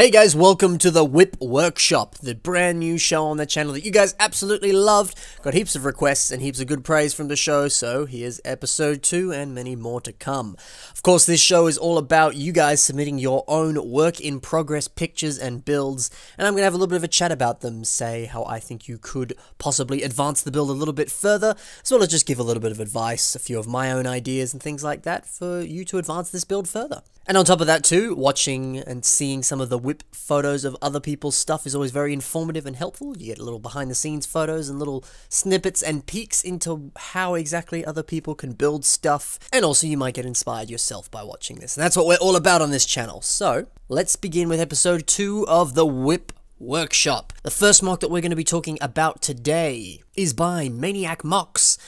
Hey guys, welcome to the Whip Workshop, the brand new show on the channel that you guys absolutely loved. Got heaps of requests and heaps of good praise from the show, so here's episode 2 and many more to come. Of course, this show is all about you guys submitting your own work in progress pictures and builds, and I'm going to have a little bit of a chat about them, say how I think you could possibly advance the build a little bit further, as well as just give a little bit of advice, a few of my own ideas and things like that for you to advance this build further. And on top of that too, watching and seeing some of the whip photos of other people's stuff is always very informative and helpful. You get little behind the scenes photos and little snippets and peeks into how exactly other people can build stuff. And also you might get inspired yourself by watching this. And that's what we're all about on this channel. So let's begin with episode two of the whip workshop. The first mock that we're going to be talking about today is by Maniac MOCs.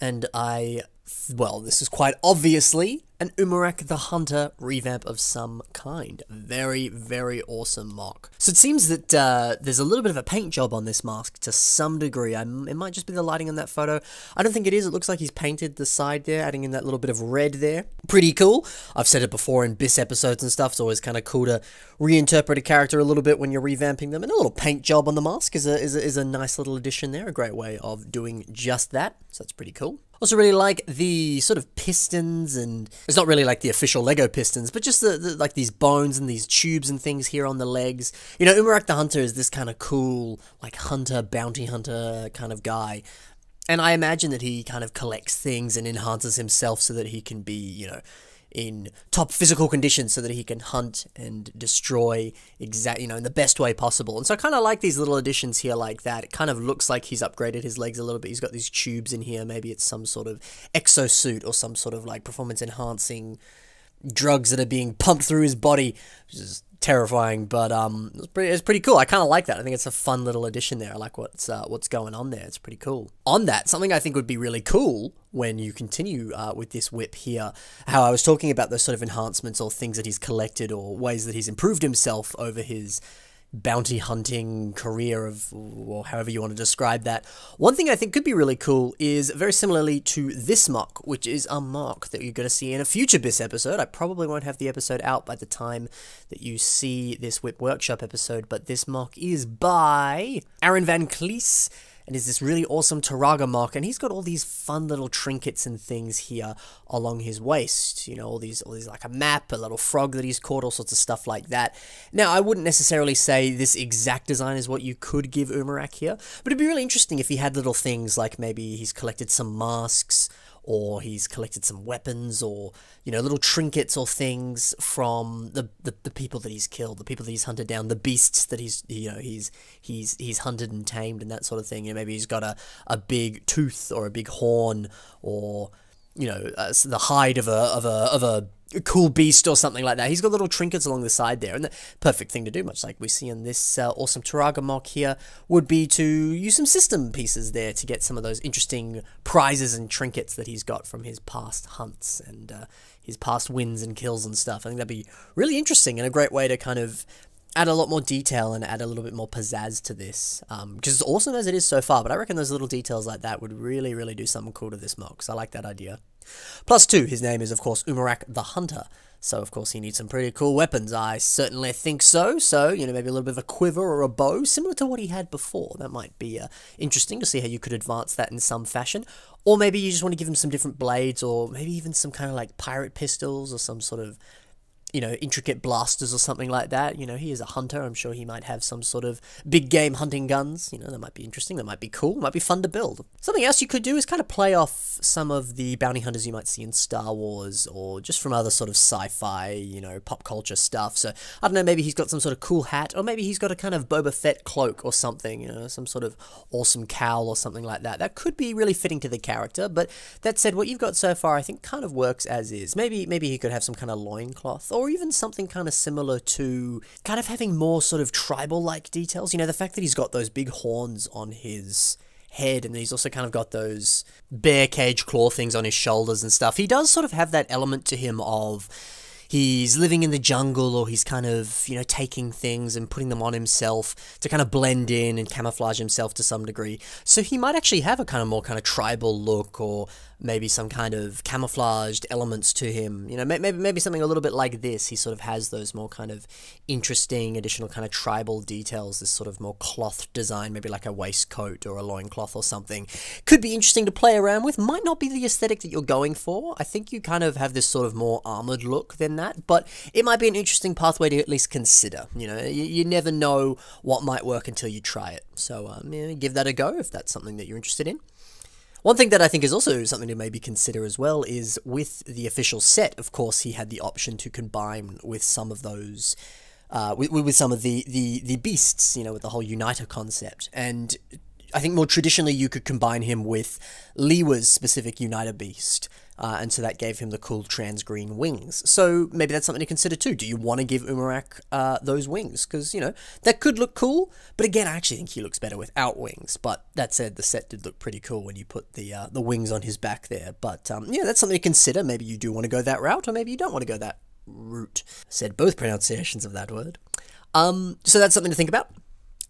And I, well, this is quite obviously an Umarak the Hunter revamp of some kind. Very, very awesome mock. So it seems that uh, there's a little bit of a paint job on this mask to some degree. I'm, it might just be the lighting on that photo. I don't think it is. It looks like he's painted the side there, adding in that little bit of red there. Pretty cool. I've said it before in BIS episodes and stuff. It's always kind of cool to reinterpret a character a little bit when you're revamping them. And a little paint job on the mask is a, is a, is a nice little addition there. A great way of doing just that. So that's pretty cool. Also really like the sort of pistons and it's not really like the official Lego pistons, but just the, the, like these bones and these tubes and things here on the legs. You know, Umarak the Hunter is this kind of cool, like hunter, bounty hunter kind of guy. And I imagine that he kind of collects things and enhances himself so that he can be, you know, in top physical conditions so that he can hunt and destroy exact you know in the best way possible. And so i kind of like these little additions here like that. It kind of looks like he's upgraded his legs a little bit. He's got these tubes in here. Maybe it's some sort of exosuit or some sort of like performance enhancing drugs that are being pumped through his body which is terrifying, but um, it's pretty, it's pretty cool. I kind of like that. I think it's a fun little addition there. I like what's uh, what's going on there. It's pretty cool. On that, something I think would be really cool when you continue uh, with this whip here, how I was talking about those sort of enhancements or things that he's collected or ways that he's improved himself over his bounty hunting career of, or however you want to describe that. One thing I think could be really cool is very similarly to this mock, which is a mock that you're going to see in a future BIS episode. I probably won't have the episode out by the time that you see this Whip Workshop episode, but this mock is by Aaron Van Cleese and is this really awesome Turaga MOC, and he's got all these fun little trinkets and things here along his waist. You know, all these, all these like a map, a little frog that he's caught, all sorts of stuff like that. Now, I wouldn't necessarily say this exact design is what you could give Umarak here, but it'd be really interesting if he had little things like maybe he's collected some masks or he's collected some weapons or you know little trinkets or things from the, the, the people that he's killed the people that he's hunted down the beasts that he's you know he's he's he's hunted and tamed and that sort of thing. You know maybe he's got a, a big tooth or a big horn or you know uh, the hide of a of a of a cool beast or something like that. He's got little trinkets along the side there, and the perfect thing to do, much like we see in this uh, awesome Turaga mock here, would be to use some system pieces there to get some of those interesting prizes and trinkets that he's got from his past hunts and uh, his past wins and kills and stuff. I think that'd be really interesting and a great way to kind of add a lot more detail and add a little bit more pizzazz to this. Um, because it's awesome as it is so far, but I reckon those little details like that would really, really do something cool to this mock so I like that idea. Plus two, his name is of course Umarak the Hunter, so of course he needs some pretty cool weapons. I certainly think so. So you know maybe a little bit of a quiver or a bow, similar to what he had before. That might be uh, interesting to see how you could advance that in some fashion. Or maybe you just want to give him some different blades, or maybe even some kind of like pirate pistols or some sort of you know, intricate blasters or something like that. You know, he is a hunter. I'm sure he might have some sort of big game hunting guns. You know, that might be interesting. That might be cool. Might be fun to build. Something else you could do is kind of play off some of the bounty hunters you might see in Star Wars or just from other sort of sci-fi, you know, pop culture stuff. So, I don't know, maybe he's got some sort of cool hat or maybe he's got a kind of Boba Fett cloak or something, you know, some sort of awesome cowl or something like that. That could be really fitting to the character, but that said, what you've got so far I think kind of works as is. Maybe maybe he could have some kind of loincloth or even something kind of similar to kind of having more sort of tribal like details. You know, the fact that he's got those big horns on his head and he's also kind of got those bear cage claw things on his shoulders and stuff. He does sort of have that element to him of he's living in the jungle or he's kind of, you know, taking things and putting them on himself to kind of blend in and camouflage himself to some degree. So he might actually have a kind of more kind of tribal look or maybe some kind of camouflaged elements to him. You know, maybe maybe something a little bit like this. He sort of has those more kind of interesting additional kind of tribal details. This sort of more cloth design, maybe like a waistcoat or a loincloth or something. Could be interesting to play around with. Might not be the aesthetic that you're going for. I think you kind of have this sort of more armored look than that, but it might be an interesting pathway to at least consider. You know, you, you never know what might work until you try it. So um, yeah, give that a go if that's something that you're interested in. One thing that I think is also something to maybe consider as well is with the official set, of course, he had the option to combine with some of those. Uh, with, with some of the, the, the beasts, you know, with the whole uniter concept. And I think more traditionally you could combine him with Lewa's specific uniter beast. Uh, and so that gave him the cool trans green wings. So maybe that's something to consider too. Do you want to give Umarak uh, those wings? Because, you know, that could look cool, but again, I actually think he looks better without wings. But that said, the set did look pretty cool when you put the uh, the wings on his back there. But um, yeah, that's something to consider. Maybe you do want to go that route, or maybe you don't want to go that route. Said both pronunciations of that word. Um, so that's something to think about.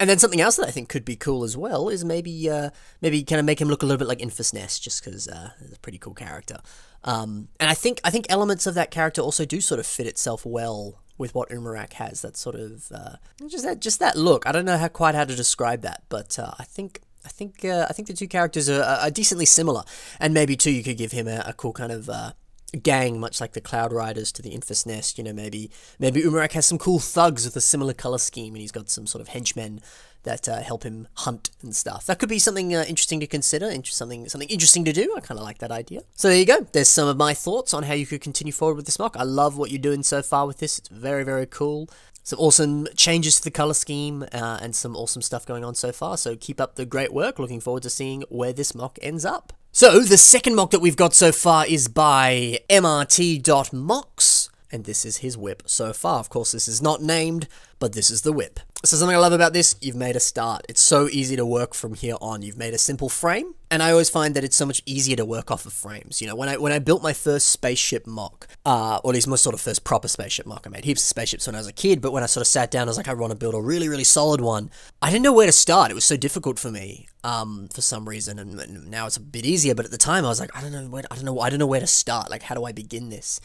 And then something else that I think could be cool as well is maybe uh, maybe kind of make him look a little bit like Enfys Nest, just because uh, he's a pretty cool character. Um, and I think I think elements of that character also do sort of fit itself well with what Umarak has. That sort of uh, just that just that look. I don't know how quite how to describe that, but uh, I think I think uh, I think the two characters are, are, decently similar, and maybe too you could give him a, a cool kind of uh, gang, much like the Cloud Riders to the Enfys Nest. You know, maybe maybe Umarak has some cool thugs with a similar color scheme, and he's got some sort of henchmen that uh, help him hunt and stuff. That could be something uh, interesting to consider, something something interesting to do. I kind of like that idea. So there you go. There's some of my thoughts on how you could continue forward with this mock. I love what you're doing so far with this. It's very very cool. Some awesome changes to the color scheme uh, and some awesome stuff going on so far. So keep up the great work. Looking forward to seeing where this mock ends up. So, the second mock that we've got so far is by MRT.mocs, and this is his whip so far. Of course, this is not named, but this is the whip. So something I love about this, you've made a start. It's so easy to work from here on. You've made a simple frame, and I always find that it's so much easier to work off of frames. You know, when I when I built my first spaceship mock, uh, or at least my sort of first proper spaceship mock, I made heaps of spaceships when I was a kid, but when I sort of sat down, I was like, I want to build a really, really solid one. I didn't know where to start. It was so difficult for me, um, for some reason, and, and now it's a bit easier. But at the time, I was like, I don't know, where, I don't know, I don't know where to start. Like, how do I begin this?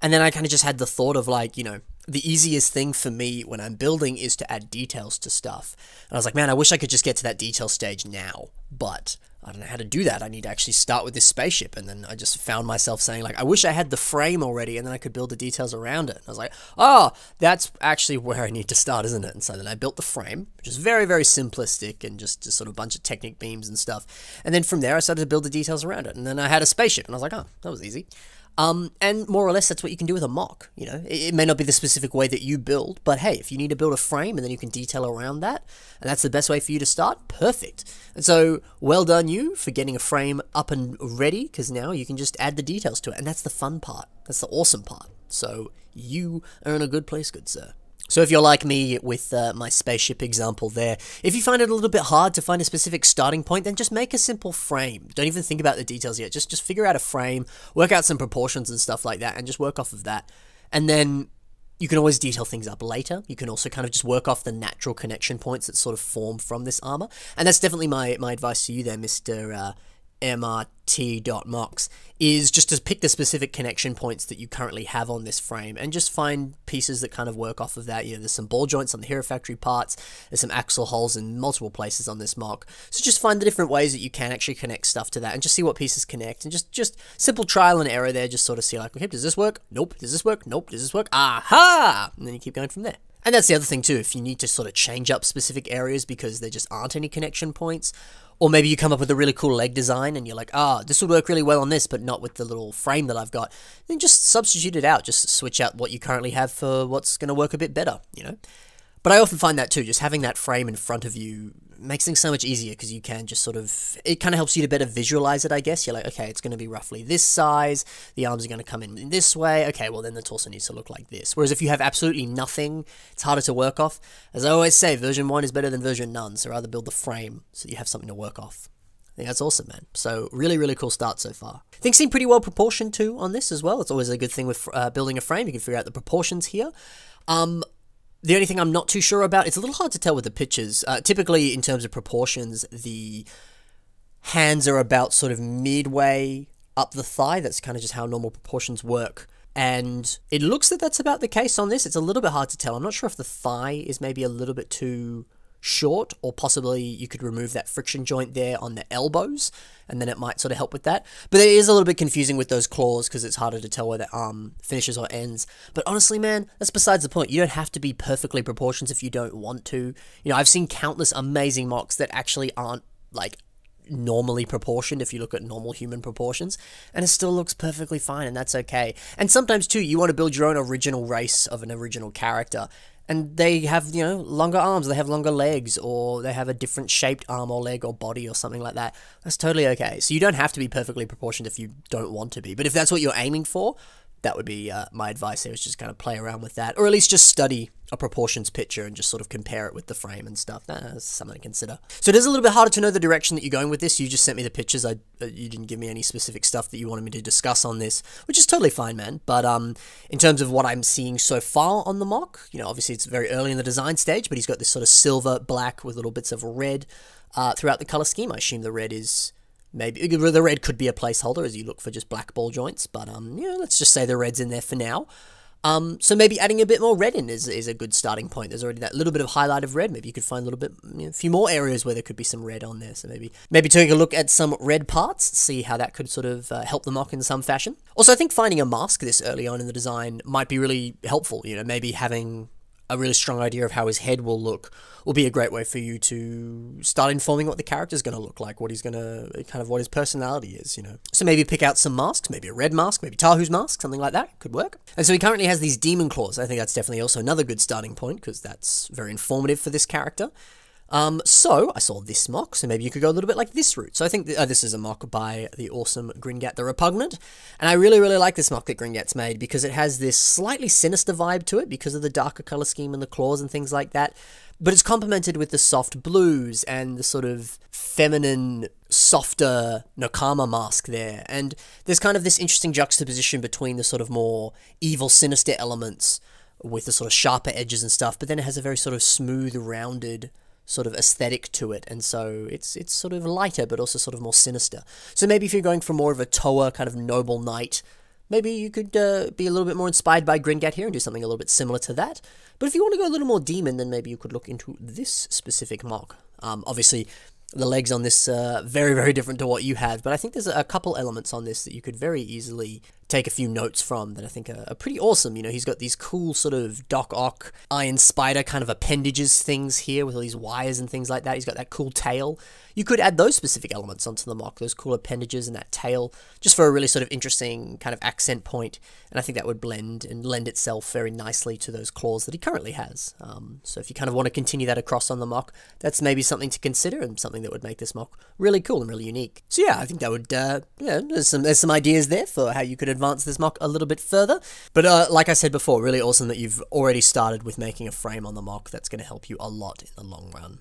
And then I kind of just had the thought of like, you know, the easiest thing for me when I'm building is to add details to stuff. And I was like, man, I wish I could just get to that detail stage now, but I don't know how to do that. I need to actually start with this spaceship. And then I just found myself saying, like, I wish I had the frame already and then I could build the details around it. And I was like, oh, that's actually where I need to start, isn't it? And so then I built the frame, which is very, very simplistic and just, just sort of a bunch of Technic beams and stuff. And then from there, I started to build the details around it. And then I had a spaceship and I was like, oh, that was easy. Um, and more or less, that's what you can do with a mock. You know, it, it, may not be the specific way that you build, but hey, if you need to build a frame and then you can detail around that, and that's the best way for you to start, perfect. And so, well done you for getting a frame up and ready, because now you can just add the details to it, and that's the fun part. That's the awesome part. So, you are in a good place, good sir. So if you're like me with uh, my spaceship example there, if you find it a little bit hard to find a specific starting point, then just make a simple frame. Don't even think about the details yet. Just just figure out a frame, work out some proportions and stuff like that, and just work off of that. And then you can always detail things up later. You can also kind of just work off the natural connection points that sort of form from this armor. And that's definitely my, my advice to you there, Mr. Uh, mrt.mocs is just to pick the specific connection points that you currently have on this frame and just find pieces that kind of work off of that. You know, there's some ball joints on the Hero Factory parts, there's some axle holes in multiple places on this mock. So just find the different ways that you can actually connect stuff to that and just see what pieces connect and just just simple trial and error there, just sort of see like, okay, does this work? Nope. Does this work? Nope. Does this work? Aha! And then you keep going from there. And that's the other thing too, if you need to sort of change up specific areas because there just aren't any connection points, or maybe you come up with a really cool leg design and you're like, ah, oh, this would work really well on this, but not with the little frame that I've got. Then just substitute it out. Just switch out what you currently have for what's going to work a bit better, you know? But I often find that too, just having that frame in front of you makes things so much easier because you can just sort of, it kind of helps you to better visualize it, I guess. You're like, okay, it's going to be roughly this size, the arms are going to come in, this way, okay, well then the torso needs to look like this. Whereas if you have absolutely nothing, it's harder to work off. As I always say, version 1 is better than version none, so rather build the frame so you have something to work off. I think that's awesome, man. So really, really cool start so far. Things seem pretty well proportioned too on this as well. It's always a good thing with uh, building a frame. You can figure out the proportions here. Um, the only thing I'm not too sure about, it's a little hard to tell with the pictures. Uh, typically, in terms of proportions, the hands are about sort of midway up the thigh. That's kind of just how normal proportions work. And it looks that that's about the case on this. It's a little bit hard to tell. I'm not sure if the thigh is maybe a little bit too short, or possibly you could remove that friction joint there on the elbows, and then it might sort of help with that. But it is a little bit confusing with those claws because it's harder to tell where the arm um, finishes or ends. But honestly, man, that's besides the point. You don't have to be perfectly proportions if you don't want to. You know, I've seen countless amazing MOCs that actually aren't like normally proportioned if you look at normal human proportions and it still looks perfectly fine and that's okay. And sometimes too you want to build your own original race of an original character and they have you know longer arms they have longer legs or they have a different shaped arm or leg or body or something like that. That's totally okay. So you don't have to be perfectly proportioned if you don't want to be but if that's what you're aiming for that would be uh, my advice. There is just kind of play around with that or at least just study a proportions picture and just sort of compare it with the frame and stuff. That's something to consider. So it is a little bit harder to know the direction that you're going with this. You just sent me the pictures. I uh, you didn't give me any specific stuff that you wanted me to discuss on this which is totally fine man. But um in terms of what I'm seeing so far on the mock, you know obviously it's very early in the design stage but he's got this sort of silver black with little bits of red uh, throughout the color scheme. I assume the red is Maybe the red could be a placeholder as you look for just black ball joints, but um, yeah, let's just say the red's in there for now. Um, so maybe adding a bit more red in is, is a good starting point. There's already that little bit of highlight of red. Maybe you could find a little bit, you know, a few more areas where there could be some red on there. So maybe maybe taking a look at some red parts, see how that could sort of uh, help the mock in some fashion. Also, I think finding a mask this early on in the design might be really helpful. You know, maybe having a really strong idea of how his head will look will be a great way for you to start informing what the character is going to look like, what he's going to, kind of what his personality is, you know. So maybe pick out some masks, maybe a red mask, maybe Tahu's mask, something like that could work. And so he currently has these demon claws. I think that's definitely also another good starting point because that's very informative for this character. Um, so I saw this mock, so maybe you could go a little bit like this route. So I think th- uh, this is a mock by the awesome Gringat the Repugnant, and I really, really like this mock that Gringat's made because it has this slightly sinister vibe to it because of the darker color scheme and the claws and things like that. But it's complemented with the soft blues and the sort of feminine, softer Nakama mask there. And there's kind of this interesting juxtaposition between the sort of more evil, sinister elements with the sort of sharper edges and stuff, but then it has a very sort of smooth, rounded sort of aesthetic to it, and so it's it's sort of lighter but also sort of more sinister. So maybe if you're going for more of a Toa kind of noble knight, maybe you could uh, be a little bit more inspired by Gringat here and do something a little bit similar to that. But if you want to go a little more demon, then maybe you could look into this specific MOC. Um, obviously, the legs on this uh, very very different to what you have, but I think there's a couple elements on this that you could very easily take a few notes from that I think are, are, pretty awesome. You know, he's got these cool sort of Doc Ock Iron Spider kind of appendages things here with all these wires and things like that. He's got that cool tail. You could add those specific elements onto the mock, those cool appendages and that tail, just for a really sort of interesting kind of accent point. And I think that would blend and lend itself very nicely to those claws that he currently has. Um, so if you kind of want to continue that across on the mock, that's maybe something to consider and something that would make this mock really cool and really unique. So yeah, I think that would, uh, yeah, there's some there's some ideas there for how you could advance this mock a little bit further. But uh, like I said before, really awesome that you've already started with making a frame on the mock. That's going to help you a lot in the long run.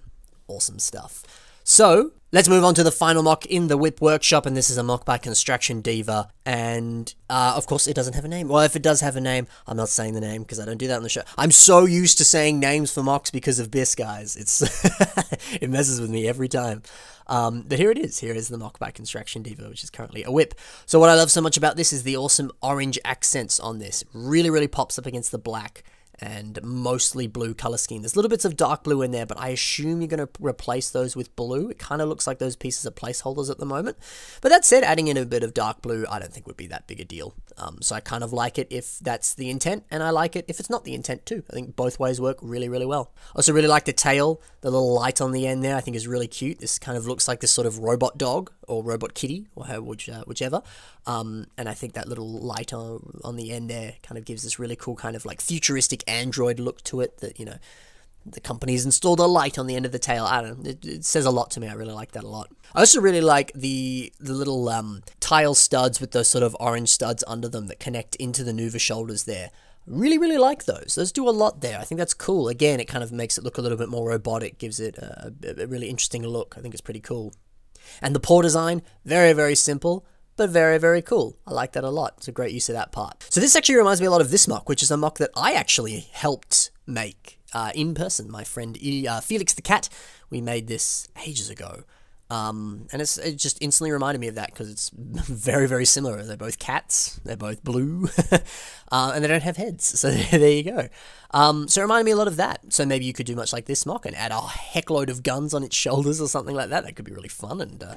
Awesome stuff. So, let's move on to the final mock in the Whip Workshop, and this is a mock by Construction Diva, and uh, of course it doesn't have a name. Well, if it does have a name, I'm not saying the name because I don't do that on the show. I'm so used to saying names for mocks because of BIS, guys. It's it messes with me every time. Um, but here it is. Here is the mock by Construction Diva, which is currently a whip. So what I love so much about this is the awesome orange accents on this. Really, really pops up against the black and mostly blue color scheme. There's little bits of dark blue in there, but I assume you're going to replace those with blue. It kind of looks like those pieces are placeholders at the moment. But that said, adding in a bit of dark blue, I don't think would be that big a deal. Um, so I kind of like it if that's the intent, and I like it if it's not the intent too. I think both ways work really, really well. Also, really like the tail, the little light on the end there. I think is really cute. This kind of looks like this sort of robot dog or robot kitty, or which, uh, whichever. Um, and I think that little light on, on the end there kind of gives this really cool kind of like futuristic Android look to it that, you know, the company's installed a light on the end of the tail. I don't know. It, it, says a lot to me. I really like that a lot. I also really like the the little um, tile studs with those sort of orange studs under them that connect into the Nuva shoulders there. Really, really like those. Those do a lot there. I think that's cool. Again, it kind of makes it look a little bit more robotic, gives it a, a really interesting look. I think it's pretty cool. And the paw design, very, very simple but very, very cool. I like that a lot. It's a great use of that part. So this actually reminds me a lot of this mock, which is a mock that I actually helped make uh, in person. My friend uh, Felix the Cat, we made this ages ago. Um, and it's, it just instantly reminded me of that because it's very, very similar. They're both cats, they're both blue, uh, and they don't have heads. So there you go. Um, so it reminded me a lot of that. So maybe you could do much like this mock and add a heckload of guns on its shoulders or something like that. That could be really fun and uh,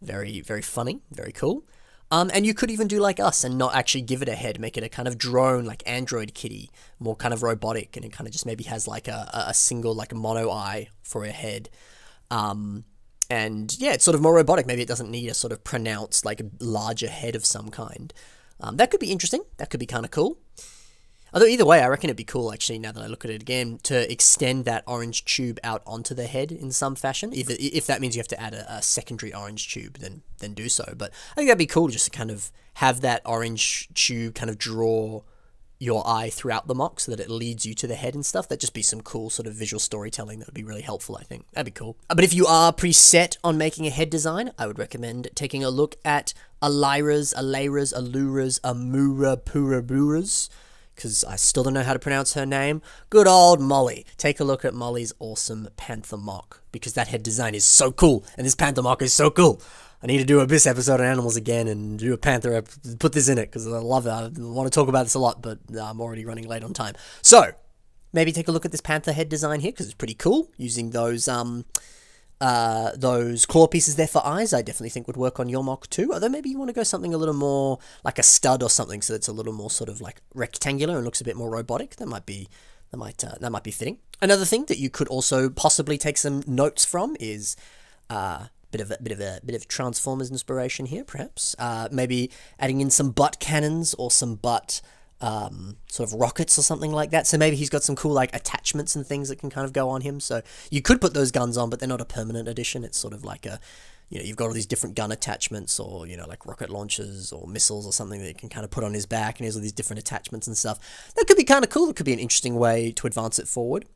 very, very funny, very cool. Um, and you could even do like us and not actually give it a head, make it a kind of drone, like Android Kitty, more kind of robotic, and it kind of just maybe has like a, a single, like a mono eye for a head. Um, and yeah, it's sort of more robotic. Maybe it doesn't need a sort of pronounced, like larger head of some kind. Um, that could be interesting. That could be kind of cool. Although either way, I reckon it'd be cool actually. Now that I look at it again, to extend that orange tube out onto the head in some fashion. If if that means you have to add a, a secondary orange tube, then then do so. But I think that'd be cool just to kind of have that orange tube kind of draw your eye throughout the mock so that it leads you to the head and stuff. That'd just be some cool sort of visual storytelling that would be really helpful, I think. That'd be cool. Uh, but if you are preset on making a head design, I would recommend taking a look at Alira's, Alira's, Alura's, Amura Puraburas because I still don't know how to pronounce her name. Good old Molly. Take a look at Molly's awesome Panther mock because that head design is so cool, and this Panther mock is so cool. I need to do a BIS episode on animals again and do a Panther, ep- put this in it because I love it. I want to talk about this a lot, but I'm already running late on time. So, maybe take a look at this Panther head design here because it's pretty cool using those um, uh, those claw pieces there for eyes, I definitely think would work on your mock too. Although maybe you want to go something a little more like a stud or something, so it's a little more sort of like rectangular and looks a bit more robotic. That might be that might uh, that might be fitting. Another thing that you could also possibly take some notes from is uh, bit of a bit of a bit of Transformers inspiration here, perhaps. Uh, maybe adding in some butt cannons or some butt um, sort of rockets or something like that. So maybe he's got some cool like attachments and things that can kind of go on him. So you could put those guns on, but they're not a permanent addition. It's sort of like a you know, you've got all these different gun attachments or, you know, like rocket launchers or missiles or something that you can kind of put on his back and he has all these different attachments and stuff. That could be kind of cool. It could be an interesting way to advance it forward.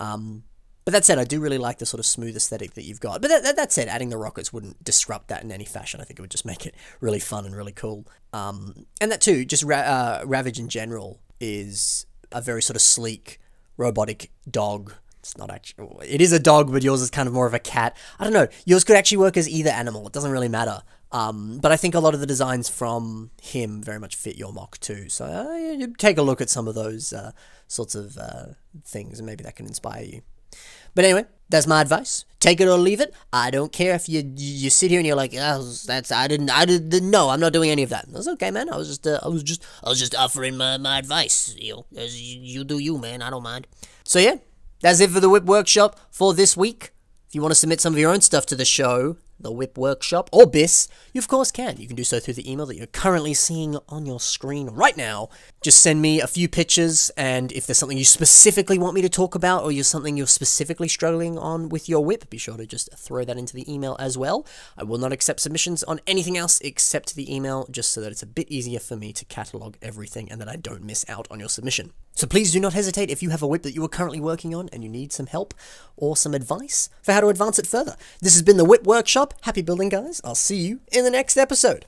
Um, but that said, I do really like the sort of smooth aesthetic that you've got. But that, that, that, said, adding the rockets wouldn't disrupt that in any fashion. I think it would just make it really fun and really cool. Um, and that too, just ra- uh, Ravage in general is a very sort of sleek, robotic dog. It's not actually, it is a dog, but yours is kind of more of a cat. I don't know. Yours could actually work as either animal. It doesn't really matter. Um, but I think a lot of the designs from him very much fit your mock too. So uh, take a look at some of those uh, sorts of uh, things, and maybe that can inspire you. But anyway, that's my advice. Take it or leave it. I don't care if you you sit here and you're like, oh, that's I didn't I didn't no, I'm not doing any of that. That's okay, man. I was just uh, I was just I was just offering my, my advice. You know, you, you do you, man. I don't mind. So yeah, that's it for the Whip Workshop for this week. If you want to submit some of your own stuff to the show, the Whip Workshop, or BIS, you of course can. You can do so through the email that you're currently seeing on your screen right now. Just send me a few pictures, and if there's something you specifically want me to talk about, or you're something you're specifically struggling on with your whip, be sure to just throw that into the email as well. I will not accept submissions on anything else except the email, just so that it's a bit easier for me to catalog everything and that I don't miss out on your submission. So please do not hesitate if you have a whip that you are currently working on and you need some help or some advice for how to advance it further. This has been the Whip Workshop. Happy building, guys. I'll see you in the next episode.